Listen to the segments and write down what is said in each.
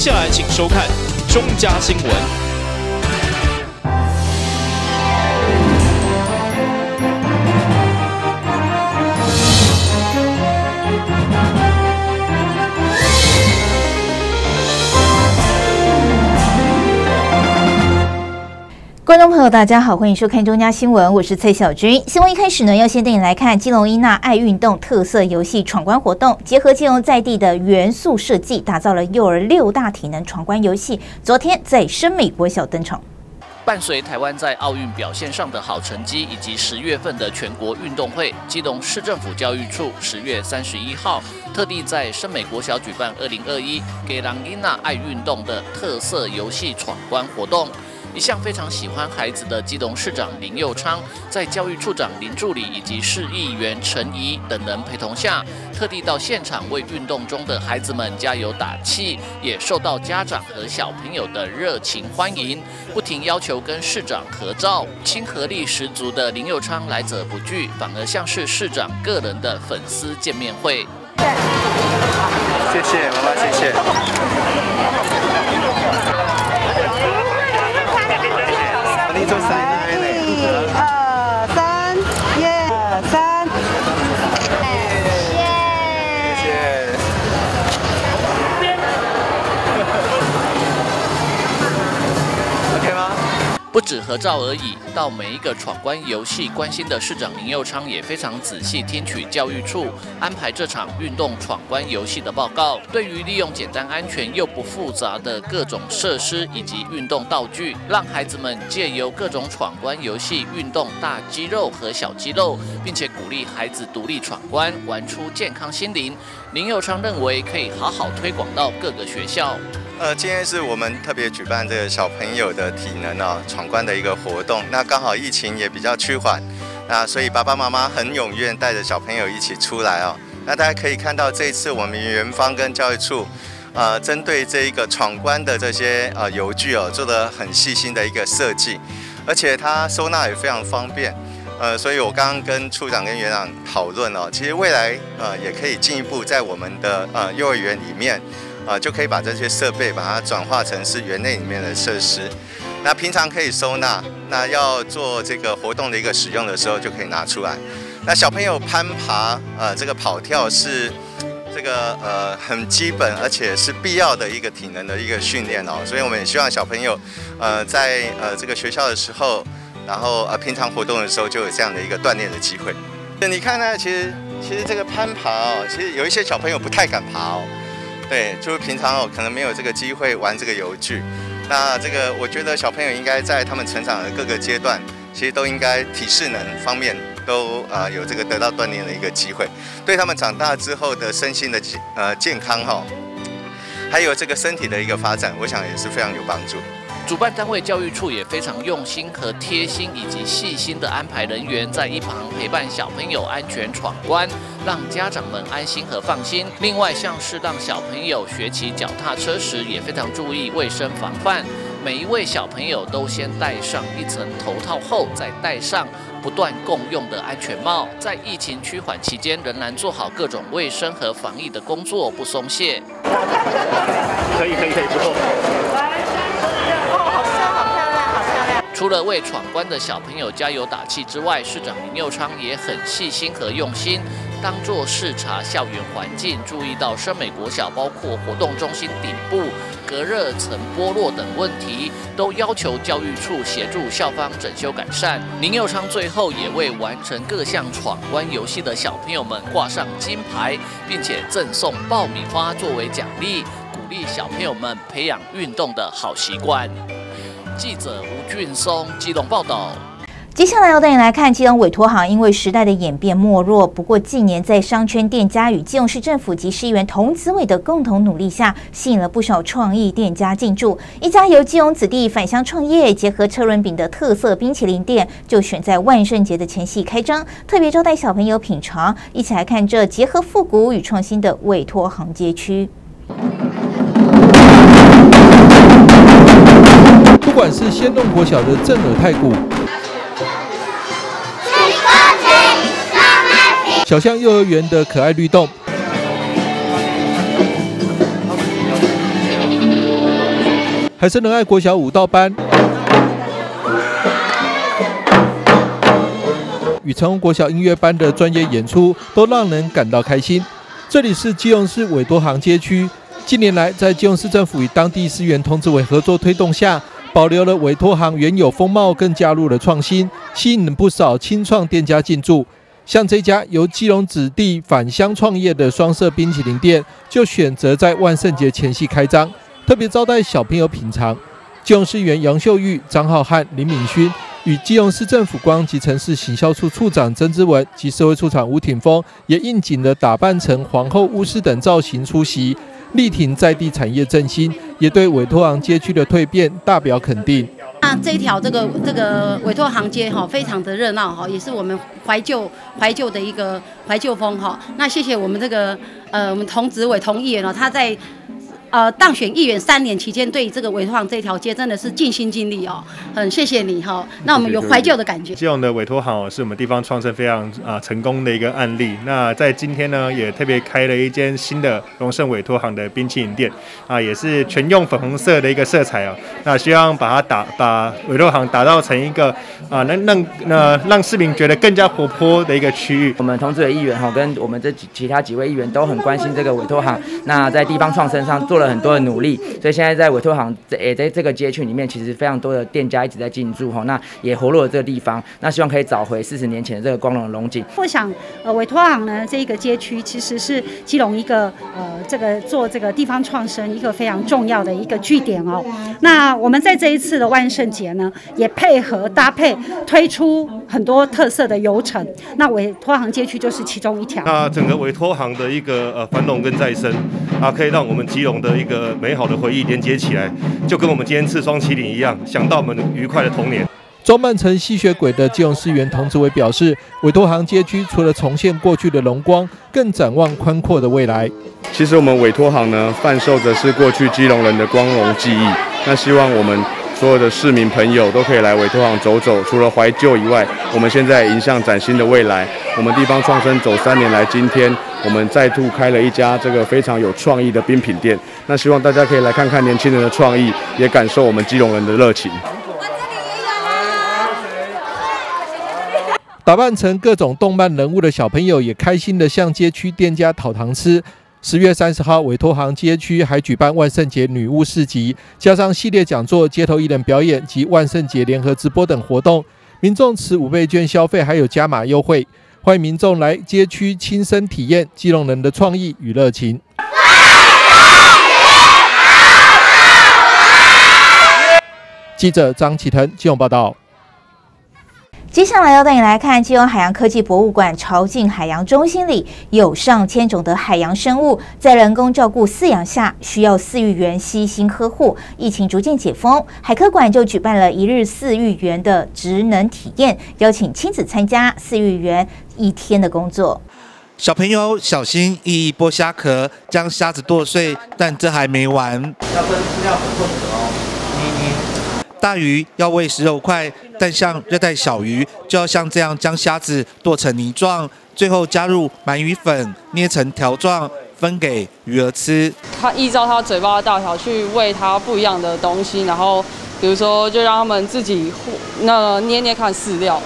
接下来请收看中嘉新闻。观众朋友，大家好，欢迎收看中嘉新闻，我是蔡小军。新闻一开始呢，要先带你来看基隆伊娜爱运动特色游戏闯关活动，结合基隆在地的元素设计，打造了幼儿六大体能闯关游戏。昨天在深美国小登场。伴随台湾在奥运表现上的好成绩，以及十月份的全国运动会，基隆市政府教育处十月三十一号特地在深美国小举办二零二一给朗伊娜爱运动的特色游戏闯关活动。一向非常喜欢孩子的基隆市长林佑昌，在教育处长林助理以及市议员陈怡等人陪同下，特地到现场为运动中的孩子们加油打气，也受到家长和小朋友的热情欢迎，不停要求跟市长合照。亲和力十足的林佑昌来者不拒，反而像是市长个人的粉丝见面会。谢谢妈妈，谢谢。estou saindo. Né? 不止合照而已，到每一个闯关游戏，关心的市长林佑昌也非常仔细听取教育处安排这场运动闯关游戏的报告。对于利用简单、安全又不复杂的各种设施以及运动道具，让孩子们借由各种闯关游戏运动大肌肉和小肌肉，并且鼓励孩子独立闯关，玩出健康心灵。林佑昌认为可以好好推广到各个学校。呃，今天是我们特别举办这个小朋友的体能啊闯关的一个活动。那刚好疫情也比较趋缓，那所以爸爸妈妈很踊跃带着小朋友一起出来哦。那大家可以看到，这一次我们园方跟教育处，呃，针对这一个闯关的这些呃游具哦，做的很细心的一个设计，而且它收纳也非常方便。呃，所以我刚刚跟处长跟园长讨论哦，其实未来呃也可以进一步在我们的呃幼儿园里面。啊，就可以把这些设备把它转化成是园内里面的设施。那平常可以收纳，那要做这个活动的一个使用的时候就可以拿出来。那小朋友攀爬，呃，这个跑跳是这个呃很基本而且是必要的一个体能的一个训练哦。所以我们也希望小朋友，呃，在呃这个学校的时候，然后呃平常活动的时候就有这样的一个锻炼的机会。对你看呢，其实其实这个攀爬哦，其实有一些小朋友不太敢爬哦。对，就是平常哦，可能没有这个机会玩这个游具。那这个，我觉得小朋友应该在他们成长的各个阶段，其实都应该体适能方面都啊有这个得到锻炼的一个机会，对他们长大之后的身心的健呃健康哈，还有这个身体的一个发展，我想也是非常有帮助。主办单位教育处也非常用心和贴心，以及细心的安排人员在一旁陪伴小朋友安全闯关，让家长们安心和放心。另外，像是让小朋友学骑脚踏车时，也非常注意卫生防范。每一位小朋友都先戴上一层头套后，再戴上不断共用的安全帽。在疫情趋缓期间，仍然做好各种卫生和防疫的工作，不松懈。可以，可以，可以，不错。除了为闯关的小朋友加油打气之外，市长林佑昌也很细心和用心，当做视察校园环境，注意到深美国小包括活动中心顶部隔热层剥落等问题，都要求教育处协助校方整修改善。林佑昌最后也为完成各项闯关游戏的小朋友们挂上金牌，并且赠送爆米花作为奖励，鼓励小朋友们培养运动的好习惯。记者吴俊松基隆报道。接下来要带你来看基隆委托行，因为时代的演变没落。不过近年在商圈店家与基隆市政府及市议员童子伟的共同努力下，吸引了不少创意店家进驻。一家由基隆子弟返乡创业，结合车轮饼的特色冰淇淋店，就选在万圣节的前夕开张，特别招待小朋友品尝。一起来看这结合复古与创新的委托行街区。不管是仙洞国小的震耳太鼓，小象幼儿园的可爱律动，还是仁爱国小舞蹈班，与成功国小音乐班的专业演出，都让人感到开心。这里是基隆市委多行街区，近年来在基隆市政府与当地市员同志委合作推动下，保留了委托行原有风貌，更加入了创新，吸引了不少青创店家进驻。像这家由基隆子弟返乡创业的双色冰淇淋店，就选择在万圣节前夕开张，特别招待小朋友品尝。基隆市议员杨秀玉、张浩瀚、林敏勋与基隆市政府光及城市行销处处长曾之文及社会处长吴挺峰，也应景的打扮成皇后、巫师等造型出席，力挺在地产业振兴，也对委托行街区的蜕变大表肯定。那这一条这个这个委托行街哈，非常的热闹哈，也是我们怀旧怀旧的一个怀旧风哈。那谢谢我们这个呃我们童子委同议员哦，他在。呃，当选议员三年期间，对这个委托行这条街真的是尽心尽力哦，很谢谢你哈。那我们有怀旧的感觉。基隆的委托行是我们地方创生非常啊成功的一个案例。那在今天呢，也特别开了一间新的荣盛委托行的冰淇淋店啊，也是全用粉红色的一个色彩哦。那希望把它打把委托行打造成一个啊能让那让市民觉得更加活泼的一个区域。我们同志的议员哈，跟我们这几其他几位议员都很关心这个委托行。那在地方创生上做。了很多的努力，所以现在在委托行也在这个街区里面，其实非常多的店家一直在进驻哈，那也活络了这个地方，那希望可以找回四十年前的这个光荣的龙井。我想，呃，委托行呢这一个街区其实是基隆一个呃这个做这个地方创生一个非常重要的一个据点哦。那我们在这一次的万圣节呢，也配合搭配推出很多特色的游程，那委托行街区就是其中一条。那整个委托行的一个呃繁荣跟再生啊，可以让我们基隆的。一个美好的回忆连接起来，就跟我们今天吃双麒麟一样，想到我们愉快的童年。装扮成吸血鬼的基隆市员童志伟表示，委托行街区除了重现过去的荣光，更展望宽阔的未来。其实我们委托行呢，贩售的是过去基隆人的光荣记忆。那希望我们所有的市民朋友都可以来委托行走走，除了怀旧以外，我们现在迎向崭新的未来。我们地方创生走三年来，今天。我们再度开了一家这个非常有创意的冰品店，那希望大家可以来看看年轻人的创意，也感受我们基隆人的热情。打扮成各种动漫人物的小朋友也开心的向街区店家讨糖吃。十月三十号，委托行街区还举办万圣节女巫市集，加上系列讲座、街头艺人表演及万圣节联合直播等活动，民众持五倍券消费还有加码优惠。欢迎民众来街区亲身体验基隆人的创意与热情。记者张启腾基隆报道。接下来要带你来看基隆海洋科技博物馆潮境海洋中心里，有上千种的海洋生物，在人工照顾饲养下，需要饲育员悉心呵护。疫情逐渐解封，海科馆就举办了一日饲育员的职能体验，邀请亲子参加饲育员一天的工作。小朋友小心翼翼剥虾壳，将虾子剁碎，但这还没完。要分饲料合哦，捏捏。大鱼要喂食肉块，但像热带小鱼就要像这样将虾子剁成泥状，最后加入鳗鱼粉捏成条状，分给鱼儿吃。它依照它嘴巴的大小去喂它不一样的东西，然后比如说就让他们自己那捏捏看饲料。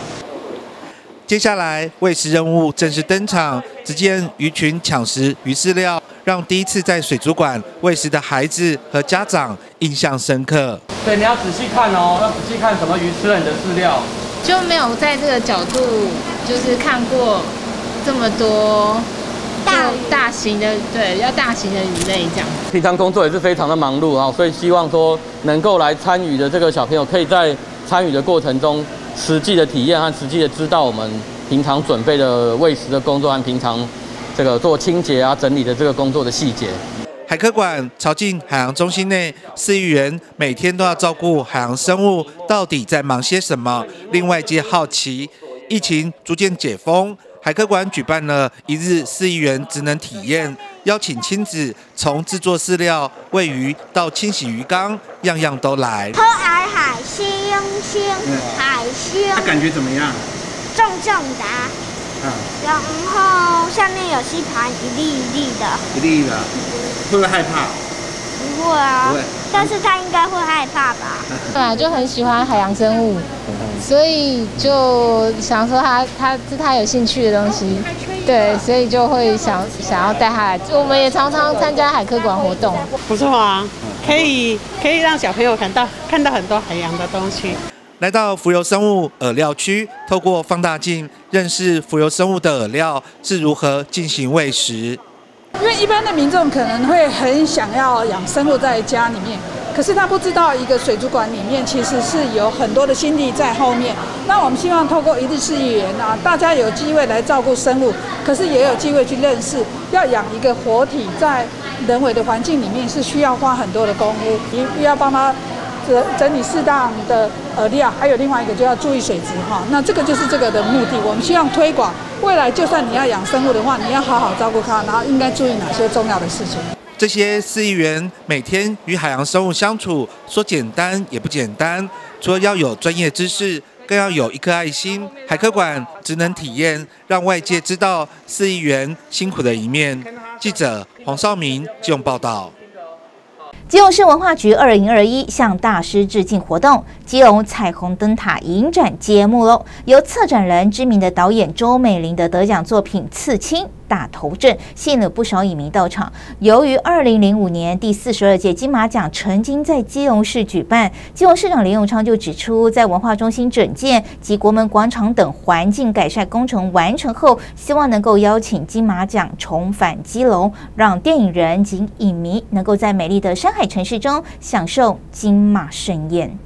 接下来喂食任务正式登场，只见鱼群抢食鱼饲料。让第一次在水族馆喂食的孩子和家长印象深刻。对，你要仔细看哦，要仔细看什么鱼吃了你的饲料。就没有在这个角度，就是看过这么多大大型的，对，要大型的鱼类这样。平常工作也是非常的忙碌啊，所以希望说能够来参与的这个小朋友，可以在参与的过程中，实际的体验和实际的知道我们平常准备的喂食的工作和平常。这个做清洁啊、整理的这个工作的细节。海科馆朝境海洋中心内，饲育员每天都要照顾海洋生物，到底在忙些什么？令外界好奇。疫情逐渐解封，海科馆举办了一日饲育员职能体验，邀请亲子从制作饲料、喂鱼到清洗鱼缸，样样都来。喝海海星星海星，那感觉怎么样？重重的。然后下面有吸盘，一粒一粒的。一粒一粒的，会不会害怕？不会啊。不会。但是他应该会害怕吧？对啊，就很喜欢海洋生物，所以就想说他他是他有兴趣的东西，对，所以就会想想要带他来。我们也常常参加海科馆活动，不错啊，可以可以让小朋友看到看到很多海洋的东西。来到浮游生物饵料区，透过放大镜认识浮游生物的饵料是如何进行喂食。因为一般的民众可能会很想要养生物在家里面，可是他不知道一个水族馆里面其实是有很多的心力在后面。那我们希望透过一日饲养员啊，大家有机会来照顾生物，可是也有机会去认识，要养一个活体在人为的环境里面是需要花很多的功夫，你要帮他。整整理适当的饵料，还有另外一个就要注意水质哈。那这个就是这个的目的。我们希望推广未来，就算你要养生物的话，你要好好照顾它，然后应该注意哪些重要的事情。这些饲养员每天与海洋生物相处，说简单也不简单。除了要有专业知识，更要有一颗爱心。海科馆职能体验，让外界知道饲养员辛苦的一面。记者黄少明就用报道。基隆市文化局二零二一向大师致敬活动，基隆彩虹灯塔影展揭幕喽！由策展人知名的导演周美玲的得奖作品《刺青》。大头阵吸引了不少影迷到场。由于二零零五年第四十二届金马奖曾经在基隆市举办，基隆市长林永昌就指出，在文化中心整建及国门广场等环境改善工程完成后，希望能够邀请金马奖重返基隆，让电影人及影迷能够在美丽的山海城市中享受金马盛宴。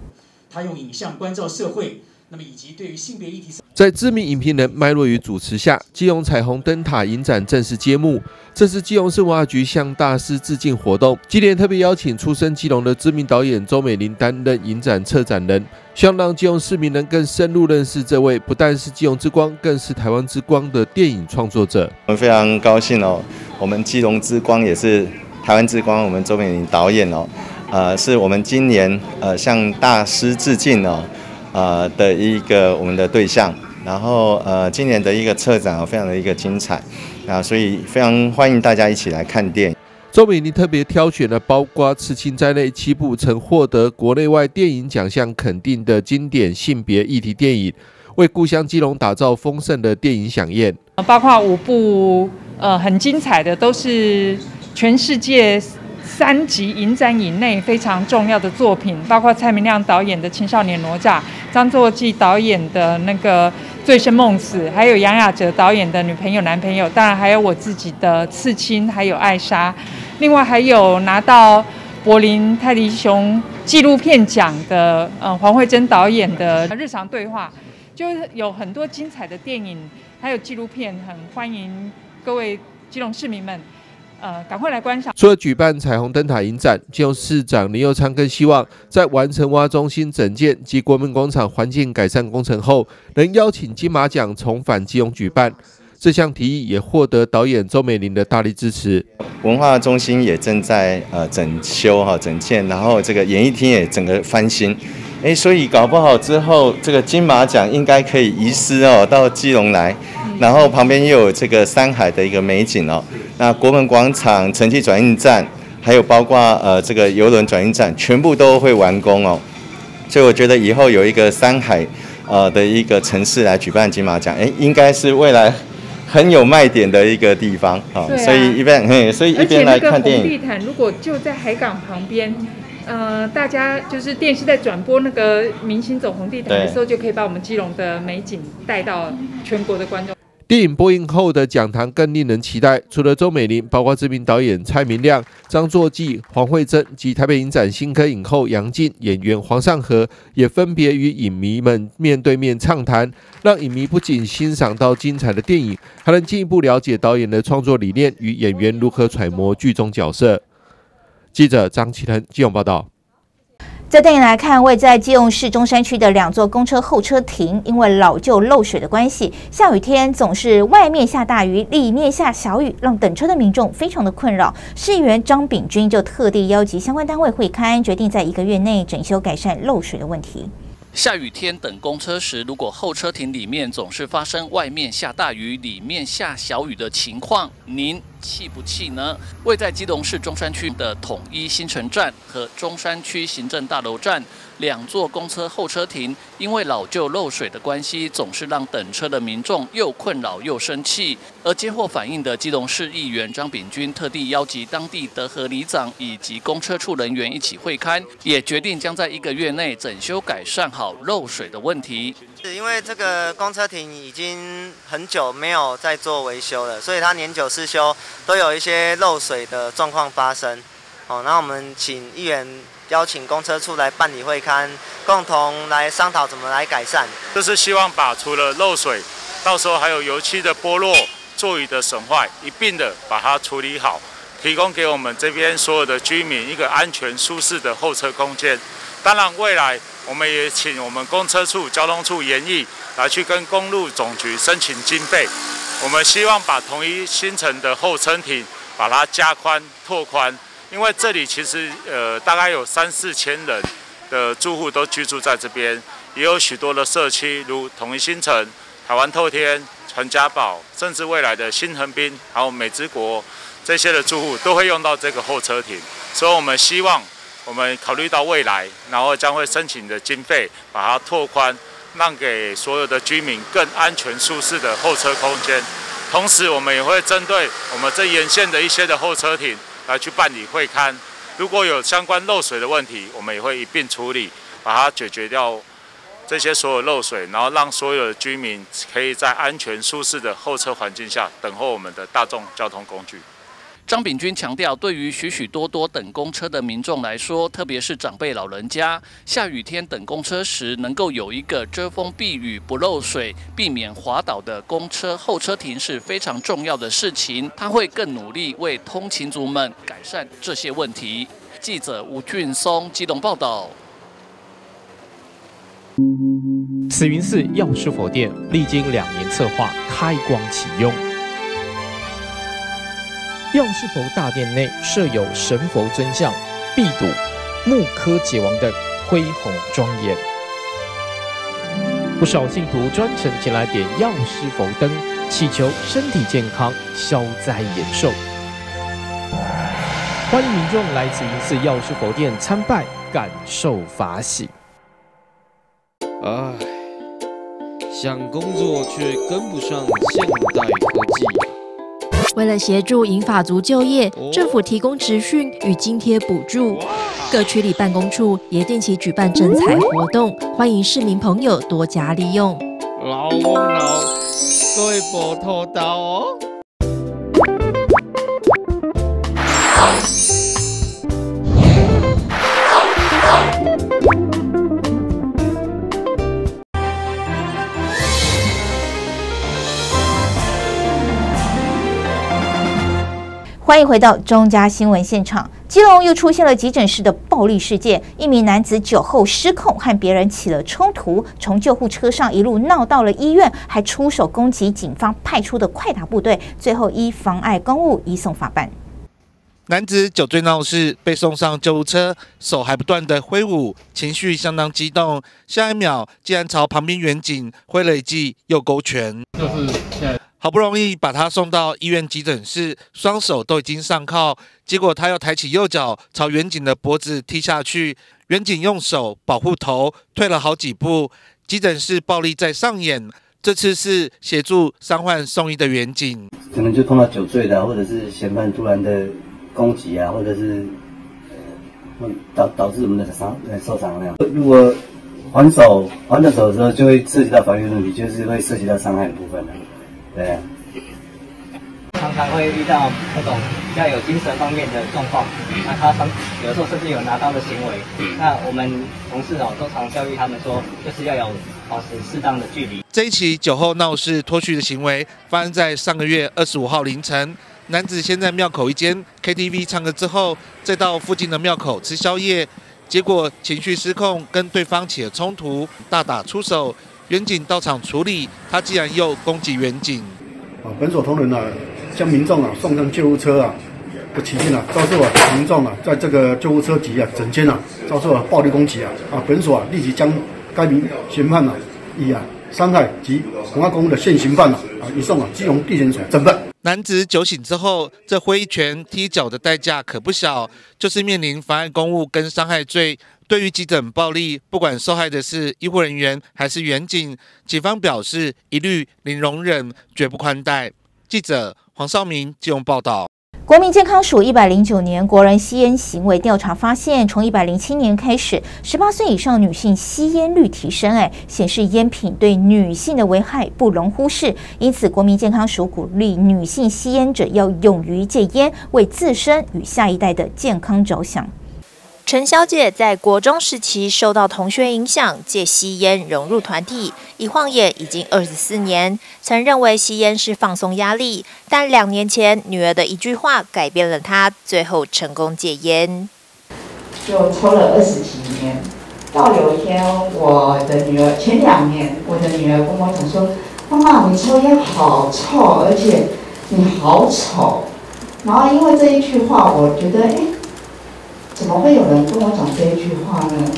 他用影像关照社会。那么以及对于性别议题，在知名影评人麦若愚主持下，基隆彩虹灯塔影展正式揭幕。这是基隆市文化局向大师致敬活动，今年特别邀请出身基隆的知名导演周美玲担任影展策展人，希望让基隆市民能更深入认识这位不但是基隆之光，更是台湾之光的电影创作者。我们非常高兴哦，我们基隆之光也是台湾之光，我们周美玲导演哦，呃，是我们今年呃向大师致敬哦。呃的一个我们的对象，然后呃今年的一个策展啊非常的一个精彩啊，所以非常欢迎大家一起来看电影。周美妮特别挑选了包括《刺青》在内七部曾获得国内外电影奖项肯定的经典性别议题电影，为故乡基隆打造丰盛的电影飨宴。包括五部呃很精彩的，都是全世界。三级影展以内非常重要的作品，包括蔡明亮导演的《青少年哪吒》，张作骥导演的那个《醉生梦死》，还有杨雅哲导演的《女朋友男朋友》，当然还有我自己的《刺青》，还有《艾莎》，另外还有拿到柏林泰迪熊纪录片奖的，呃，黄慧珍导演的《日常对话》，就是有很多精彩的电影，还有纪录片，很欢迎各位基隆市民们。呃，赶快来观赏。除了举办彩虹灯塔影展，基隆市长林佑昌更希望在完成挖中心整建及国民广场环境改善工程后，能邀请金马奖重返基隆举办。这项提议也获得导演周美玲的大力支持。文化中心也正在呃整修哈整建，然后这个演艺厅也整个翻新。哎，所以搞不好之后这个金马奖应该可以移师哦到基隆来，然后旁边又有这个山海的一个美景哦。那国门广场、城际转运站，还有包括呃这个游轮转运站，全部都会完工哦。所以我觉得以后有一个山海呃的一个城市来举办金马奖，哎，应该是未来很有卖点的一个地方啊。所以一边嘿，所以一边来看电影。地毯如果就在海港旁边，呃，大家就是电视在转播那个明星走红地毯的时候，就可以把我们基隆的美景带到全国的观众。电影播映后的讲堂更令人期待，除了周美玲，包括知名导演蔡明亮、张作骥、黄慧珍及台北影展新科影后杨静、演员黄尚和，也分别与影迷们面对面畅谈，让影迷不仅欣赏到精彩的电影，还能进一步了解导演的创作理念与演员如何揣摩剧中角色。记者张其腾、金勇报道。在电影来看，位在基隆市中山区的两座公车候车亭，因为老旧漏水的关系，下雨天总是外面下大雨，里面下小雨，让等车的民众非常的困扰。市议员张炳军就特地邀集相关单位会勘，决定在一个月内整修改善漏水的问题。下雨天等公车时，如果候车亭里面总是发生外面下大雨，里面下小雨的情况，您气不气呢？位在基隆市中山区的统一新城站和中山区行政大楼站两座公车候车亭，因为老旧漏水的关系，总是让等车的民众又困扰又生气。而接获反映的基隆市议员张炳军特地邀集当地德和里长以及公车处人员一起会勘，也决定将在一个月内整修改善好漏水的问题。是因为这个公车亭已经很久没有在做维修了，所以它年久失修，都有一些漏水的状况发生。哦，那我们请议员邀请公车处来办理会勘，共同来商讨怎么来改善。就是希望把除了漏水，到时候还有油漆的剥落、座椅的损坏，一并的把它处理好，提供给我们这边所有的居民一个安全舒适的候车空间。当然，未来我们也请我们公车处、交通处研议来去跟公路总局申请经费。我们希望把同一新城的候车亭把它加宽、拓宽，因为这里其实呃大概有三四千人的住户都居住在这边，也有许多的社区，如同一新城、台湾透天、传家宝，甚至未来的新横滨，还有美之国这些的住户都会用到这个候车亭，所以我们希望。我们考虑到未来，然后将会申请的经费，把它拓宽，让给所有的居民更安全舒适的候车空间。同时，我们也会针对我们这沿线的一些的候车亭来去办理会刊。如果有相关漏水的问题，我们也会一并处理，把它解决掉这些所有漏水，然后让所有的居民可以在安全舒适的候车环境下等候我们的大众交通工具。张炳军强调，对于许许多多等公车的民众来说，特别是长辈老人家，下雨天等公车时，能够有一个遮风避雨、不漏水、避免滑倒的公车候车亭是非常重要的事情。他会更努力为通勤族们改善这些问题。记者吴俊松机动报道。慈云寺药师佛殿历经两年策划，开光启用。药师佛大殿内设有神佛尊像、壁堵、木刻解王等，恢宏庄严。不少信徒专程前来点药师佛灯，祈求身体健康、消灾延寿。欢迎民众来此一次药师佛殿参拜，感受法喜。唉，想工作却跟不上现代科技。为了协助银发族就业，政府提供职训与津贴补助，各区里办公处也定期举办征才活动，欢迎市民朋友多加利用。老翁老，对波头刀哦。欢迎回到中嘉新闻现场。基隆又出现了急诊室的暴力事件，一名男子酒后失控，和别人起了冲突，从救护车上一路闹到了医院，还出手攻击警方派出的快打部队，最后依妨碍公务移送法办。男子酒醉闹事，被送上救护车，手还不断的挥舞，情绪相当激动。下一秒，竟然朝旁边远景挥了一记右勾拳。就是现在。好不容易把他送到医院急诊室，双手都已经上铐，结果他又抬起右脚朝远景的脖子踢下去，远景用手保护头，退了好几步。急诊室暴力在上演，这次是协助伤患送医的远景，可能就碰到酒醉的，或者是嫌犯突然的攻击啊，或者是呃导导致我们的伤受伤那样。如果还手还的手的时候，就会涉及到法律问题，就是会涉及到伤害的部分了。对，常常会遇到那种比较有精神方面的状况，那他常有时候甚至有拿刀的行为。那我们同事哦都常教育他们说，就是要有保持适当的距离。这一起酒后闹事脱序的行为发生在上个月二十五号凌晨，男子先在庙口一间 KTV 唱歌之后，再到附近的庙口吃宵夜，结果情绪失控，跟对方起了冲突，大打出手。远警到场处理，他竟然又攻击远警。啊，本所同仁啊，将民众啊送上救护车啊的期间啊，遭受啊民众啊在这个救护车及啊整间啊遭受了暴力攻击啊啊，本所啊立即将该名嫌犯啊以啊伤害及妨碍公务的现行犯啊啊移送啊基隆地检署侦办。男子酒醒之后，这挥拳踢脚的代价可不小，就是面临妨碍公务跟伤害罪。对于急诊暴力，不管受害的是医护人员还是员警，警方表示一律零容忍，绝不宽待。记者黄少明借用报道。国民健康署一百零九年国人吸烟行为调查发现，从一百零七年开始，十八岁以上女性吸烟率提升，哎，显示烟品对女性的危害不容忽视。因此，国民健康署鼓励女性吸烟者要勇于戒烟，为自身与下一代的健康着想。陈小姐在国中时期受到同学影响，戒吸烟，融入团体，一晃眼已经二十四年。曾认为吸烟是放松压力，但两年前女儿的一句话改变了她，最后成功戒烟。就抽了二十几年，到有一天，我的女儿前两年，我的女儿跟我讲说：“妈妈，你抽烟好臭，而且你好丑。”然后因为这一句话，我觉得哎。怎么会有人跟我讲这一句话呢？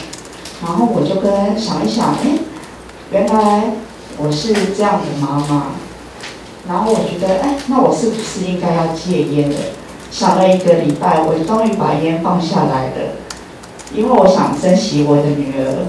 然后我就跟想一想，哎，原来我是这样的妈妈。然后我觉得，哎，那我是不是应该要戒烟了？想了一个礼拜，我终于把烟放下来了。因为我想珍惜我的女儿，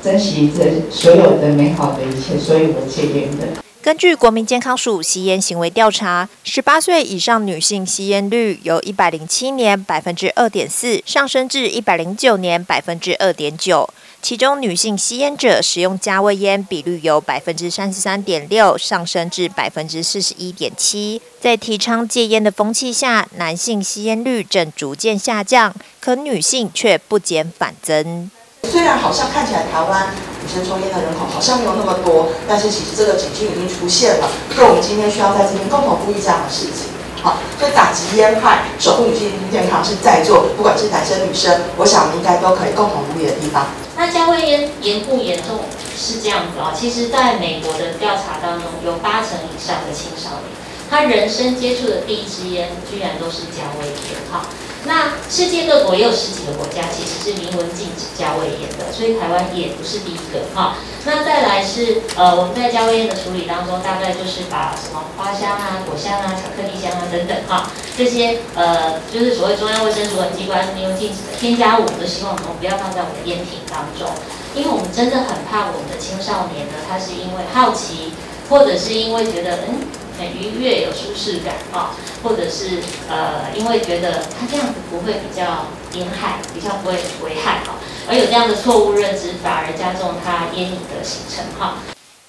珍惜这所有的美好的一切，所以我戒烟的。根据国民健康署吸烟行为调查，十八岁以上女性吸烟率由一百零七年百分之二点四上升至一百零九年百分之二点九，其中女性吸烟者使用加味烟比率由百分之三十三点六上升至百分之四十一点七。在提倡戒烟的风气下，男性吸烟率正逐渐下降，可女性却不减反增。虽然好像看起来台湾女生抽烟的人口好像没有那么多，但是其实这个警讯已经出现了，所以我们今天需要在这边共同呼吁这样的事情。好，所以打击烟害，守护女性健康是在座，不管是男生女生，我想应该都可以共同努力的地方。那加味烟严不严重是这样子啊？其实在美国的调查当中，有八成以上的青少年，他人生接触的第一支烟居然都是加味烟，哈。那世界各国也有十几个国家其实是明文禁止加味烟的，所以台湾也不是第一个哈。那再来是呃我们在加味烟的处理当中，大概就是把什么花香啊、果香啊、巧克力香啊等等哈，这些呃就是所谓中央卫生主管机关明文禁止的添加物，我们都希望我们不要放在我们的烟品当中，因为我们真的很怕我们的青少年呢，他是因为好奇，或者是因为觉得嗯。愉悦，有舒适感啊，或者是呃，因为觉得他这样子不会比较烟害，比较不会危害哈，而有这样的错误认知，反而加重他烟瘾的形成哈。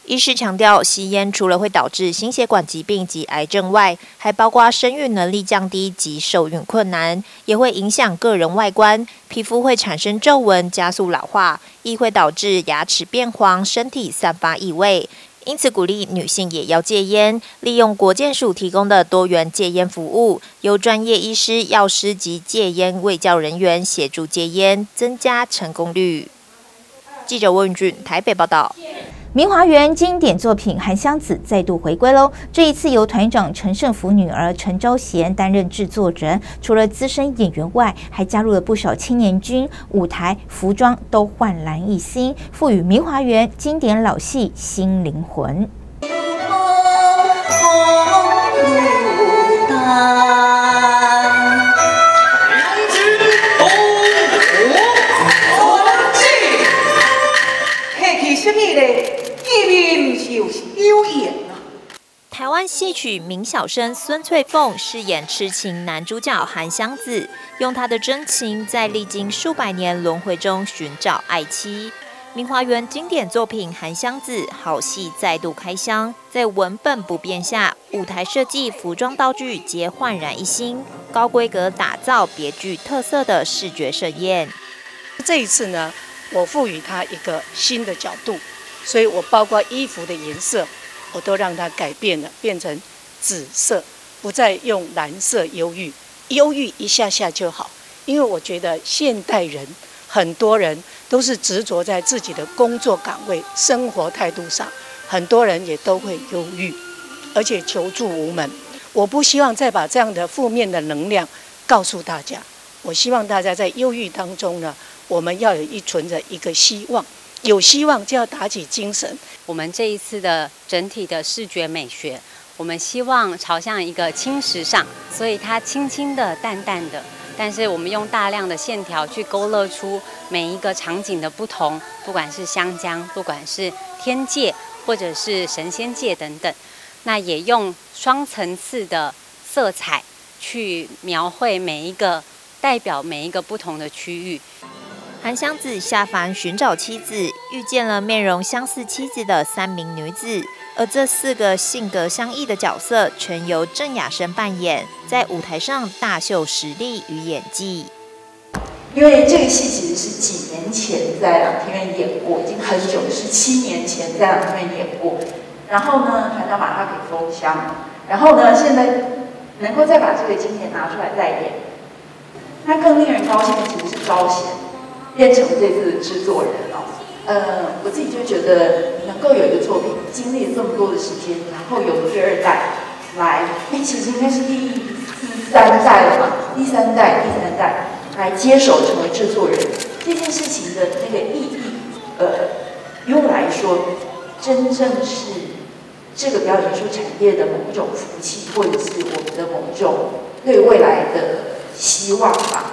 医师强调，吸烟除了会导致心血管疾病及癌症外，还包括生育能力降低及受孕困难，也会影响个人外观，皮肤会产生皱纹，加速老化，亦会导致牙齿变黄，身体散发异味。因此，鼓励女性也要戒烟，利用国健署提供的多元戒烟服务，由专业医师、药师及戒烟卫教人员协助戒烟，增加成功率。记者温俊台北报道。明华园经典作品《韩湘子》再度回归喽！这一次由团长陈胜福女儿陈昭贤担任制作人，除了资深演员外，还加入了不少青年军，舞台、服装都焕然一新，赋予明华园经典老戏新灵魂。湾戏曲名小生孙翠凤饰演痴情男主角韩湘子，用他的真情在历经数百年轮回中寻找爱妻。明华园经典作品《韩湘子》好戏再度开箱，在文本不变下，舞台设计、服装道具皆焕然一新，高规格打造别具特色的视觉盛宴。这一次呢，我赋予它一个新的角度。所以我包括衣服的颜色，我都让它改变了，变成紫色，不再用蓝色忧郁，忧郁一下下就好。因为我觉得现代人很多人都是执着在自己的工作岗位、生活态度上，很多人也都会忧郁，而且求助无门。我不希望再把这样的负面的能量告诉大家，我希望大家在忧郁当中呢，我们要有一存着一个希望。有希望就要打起精神。我们这一次的整体的视觉美学我们希望朝向一个轻时尚，所以它轻轻的、淡淡的，但是我们用大量的线条去勾勒出每一个场景的不同，不管是香江，不管是天界，或者是神仙界等等，那也用双层次的色彩去描绘每一个代表每一个不同的区域。韩湘子下凡寻找妻子，遇见了面容相似妻子的三名女子，而这四个性格相异的角色，全由郑雅生扮演，在舞台上大秀实力与演技。因为这个戏其实是几年前在两天院演过，已经很久，是七年前在两天院演过。然后呢，团长把它给封箱，然后呢，现在能够再把这个经典拿出来再演，那更令人高兴的其实是招贤。变成这次的制作人哦，呃，我自己就觉得能够有一个作品经历这么多的时间，然后有第二代来，哎，其实应该是第三代了嘛，第三代，第三代来接手成为制作人，这件事情的那个意义，呃，用来说，真正是这个表演艺术产业的某一种福气，或者是我们的某种对未来的希望吧。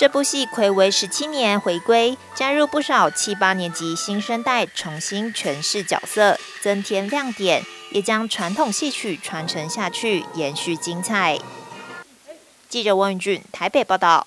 这部戏暌违十七年回归，加入不少七八年级新生代，重新诠释角色，增添亮点，也将传统戏曲传承下去，延续精彩。记者汪云俊台北报道。